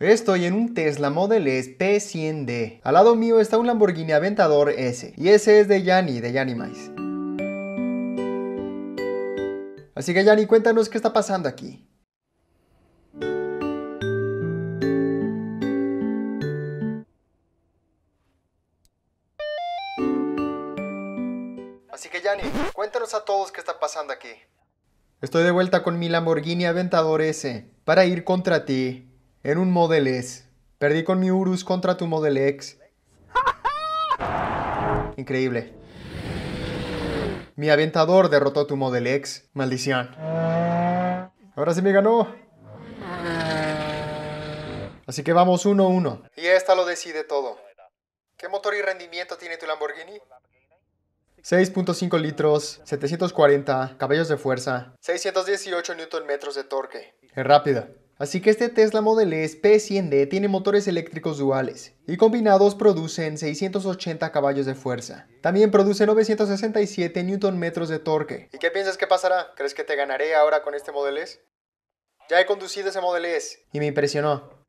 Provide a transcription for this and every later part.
Estoy en un Tesla Model S P100D. Al lado mío está un Lamborghini Aventador S. Y ese es de Yanni, de Yanni Mais. Así que Yanni, cuéntanos qué está pasando aquí. Así que Yanni, cuéntanos a todos qué está pasando aquí. Estoy de vuelta con mi Lamborghini Aventador S para ir contra ti en un Model S. Perdí con mi Urus contra tu Model X. Increíble. Mi aventador derrotó tu Model X. Maldición. Ahora sí me ganó. Así que vamos 1-1. Y esta lo decide todo. ¿Qué motor y rendimiento tiene tu Lamborghini? 6.5 litros, 740 caballos de fuerza, 618 Nm de torque. Es rápida. Así que este Tesla Model S P100D tiene motores eléctricos duales y combinados producen 680 caballos de fuerza. También produce 967 Nm de torque. ¿Y qué piensas que pasará? ¿Crees que te ganaré ahora con este Model S? Ya he conducido ese Model S y me impresionó.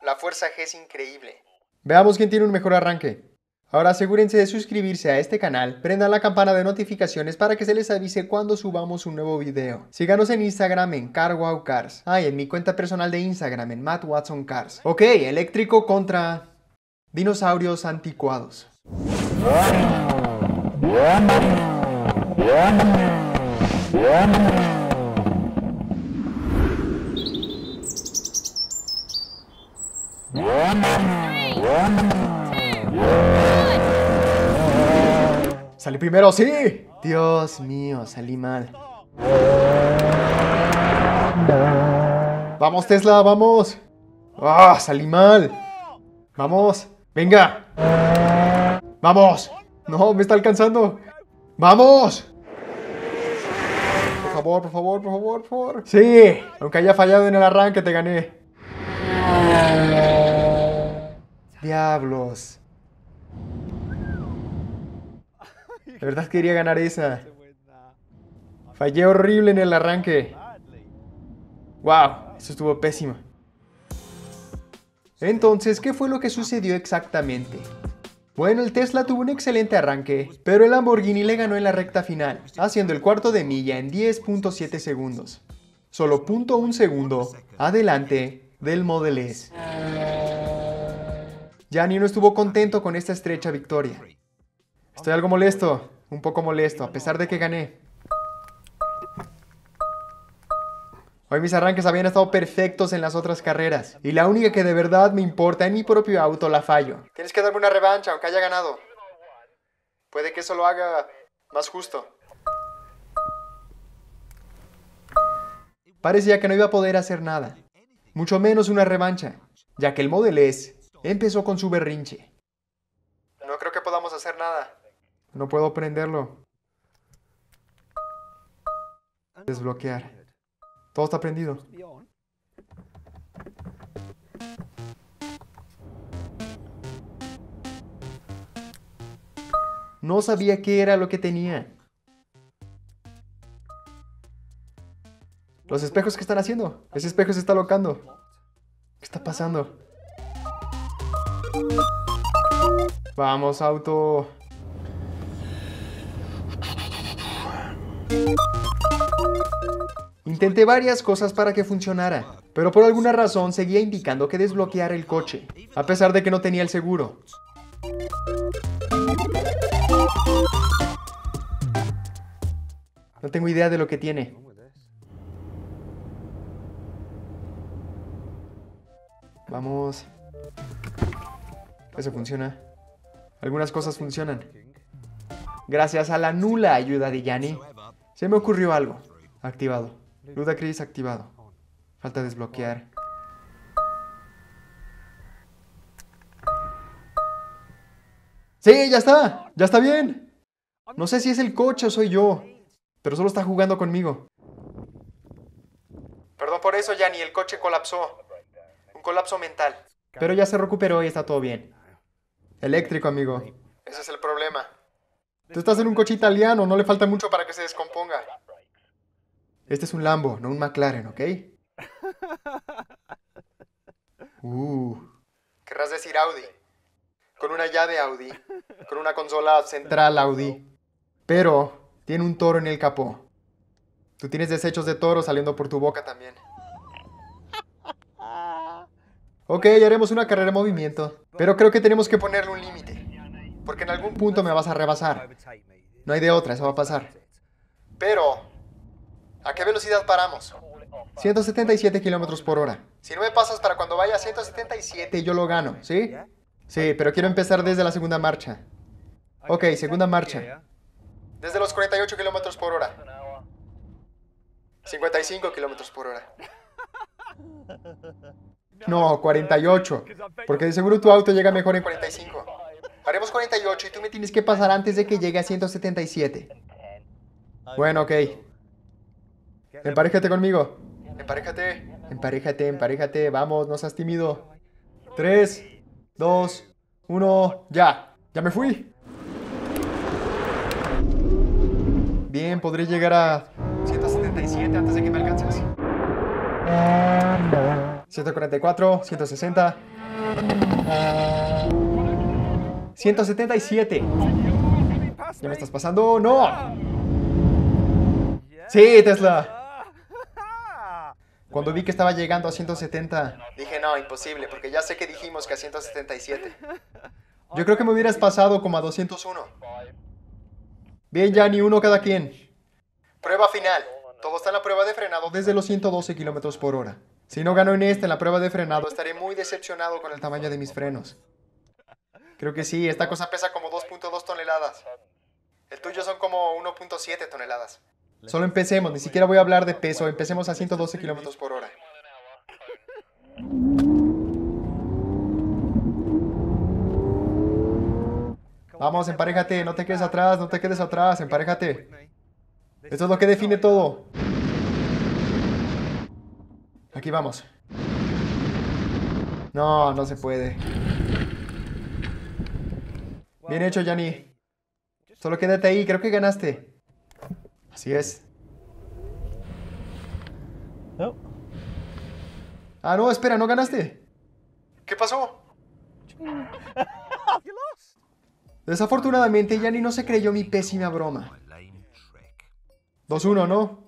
La fuerza G es increíble. Veamos quién tiene un mejor arranque. Ahora asegúrense de suscribirse a este canal, prendan la campana de notificaciones para que se les avise cuando subamos un nuevo video. Síganos en Instagram en CarWowCars. Ah, y en mi cuenta personal de Instagram en MattWatsonCars. Ok, eléctrico contra dinosaurios anticuados. Salí primero, sí. Dios mío, salí mal. Vamos, Tesla, vamos. Ah, salí mal. Vamos, venga. Vamos. No, me está alcanzando. Vamos. Por favor, por favor, por favor, por favor. Sí, aunque haya fallado en el arranque, te gané. Diablos. De verdad quería ganar esa. Fallé horrible en el arranque. Wow, eso estuvo pésimo. Entonces, ¿qué fue lo que sucedió exactamente? Bueno, el Tesla tuvo un excelente arranque, pero el Lamborghini le ganó en la recta final, haciendo el cuarto de milla en 10.7 segundos. Solo .1 segundo adelante del Model S. Gianni no estuvo contento con esta estrecha victoria. Estoy algo molesto, un poco molesto, a pesar de que gané. Hoy mis arranques habían estado perfectos en las otras carreras. Y la única que de verdad me importa en mi propio auto la fallo. Tienes que darme una revancha, aunque haya ganado. Puede que eso lo haga más justo. Parecía que no iba a poder hacer nada. Mucho menos una revancha, ya que el Model S empezó con su berrinche. No creo que podamos hacer nada. No puedo prenderlo. Desbloquear. Todo está prendido. No sabía qué era lo que tenía. Los espejos, ¿qué están haciendo? Ese espejo se está locando. ¿Qué está pasando? Vamos, auto. Intenté varias cosas para que funcionara, pero por alguna razón seguía indicando que desbloquear el coche, a pesar de que no tenía el seguro. No tengo idea de lo que tiene. Vamos. Eso funciona. Algunas cosas funcionan. Gracias a la nula ayuda de Yanni, se me ocurrió algo. Activado. Ludacris activado. Falta desbloquear. Sí, ya está. Ya está bien. No sé si es el coche o soy yo, pero solo está jugando conmigo. Perdón por eso, Yanni, el coche colapsó. Un colapso mental. Pero ya se recuperó y está todo bien. Eléctrico, amigo. Ese es el problema. Tú estás en un coche italiano, no le falta mucho para que se descomponga. Este es un Lambo, no un McLaren, ¿ok? Uh. Querrás decir Audi. Con una llave Audi. Con una consola central Audi. Pero tiene un toro en el capó. Tú tienes desechos de toro saliendo por tu boca también. Ok, haremos una carrera en movimiento. Pero creo que tenemos que ponerle un límite. Porque en algún punto me vas a rebasar. No hay de otra, eso va a pasar. Pero, ¿a qué velocidad paramos? 177 kilómetros por hora. Si no me pasas para cuando vaya a 177, yo lo gano, ¿sí? Sí, pero quiero empezar desde la segunda marcha. Ok, segunda marcha. Desde los 48 kilómetros por hora. 55 kilómetros por hora. No, 48. Porque de seguro tu auto llega mejor en 45. Haremos 48 y tú me tienes que pasar antes de que llegue a 177. Bueno, ok. Emparéjate conmigo. Emparéjate. Emparéjate, emparéjate. Vamos, no seas tímido. 3, 2, 1, ya. Ya me fui. Bien, podré llegar a 177 antes de que me alcances. 144, 160. 177. ¿Ya me estás pasando? ¡No! Sí, Tesla. Cuando vi que estaba llegando a 170, dije no, imposible, porque ya sé que dijimos que a 177. Yo creo que me hubieras pasado como a 201. Bien, Yanni, uno cada quien. Prueba final. Todo está en la prueba de frenado desde los 112 kilómetros por hora. Si no gano en esta, en la prueba de frenado, estaré muy decepcionado con el tamaño de mis frenos. Creo que sí, esta cosa pesa como 2.2 toneladas. El tuyo son como 1.7 toneladas. Solo empecemos, ni siquiera voy a hablar de peso, empecemos a 112 kilómetros por hora. Vamos, emparejate, no te quedes atrás, no te quedes atrás, emparejate. Esto es lo que define todo. Aquí vamos. No, no se puede. Bien hecho, Yanni. Solo quédate ahí, creo que ganaste. Así es. Ah, no, espera, no ganaste. ¿Qué pasó? Desafortunadamente, Yanni no se creyó mi pésima broma. 2-1, ¿no?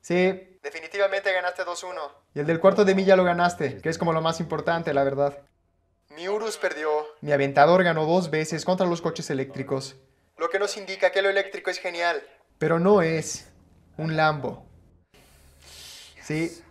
Sí, definitivamente ganaste 2-1. Y el del cuarto de milla lo ganaste, que es como lo más importante, la verdad. Mi Urus perdió. Mi Aventador ganó dos veces contra los coches eléctricos. Lo que nos indica que lo eléctrico es genial. Pero no es un Lambo. Sí,